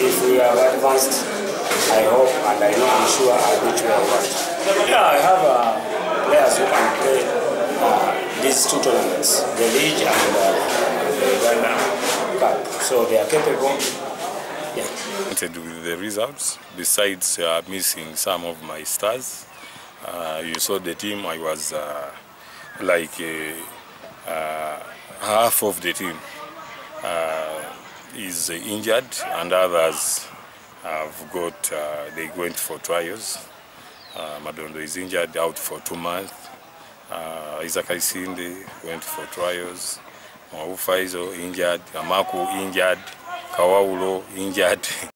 if we have advanced, I hope and I know I'm sure I'll reach where I want. Yeah, I have uh, players who can play uh, these two tournaments, the league and uh, the Uganda Cup. So they are capable. Yeah. disappointed with the results besides uh, missing some of my stars uh, you saw the team i was uh, like uh, uh, half of the team uh, is injured and others have got uh, they went for trials. Uh, madondo is injured out for two months. Uh, isaac isinde went for trials. Mwaufaizo injured amaku injured kawaulo injured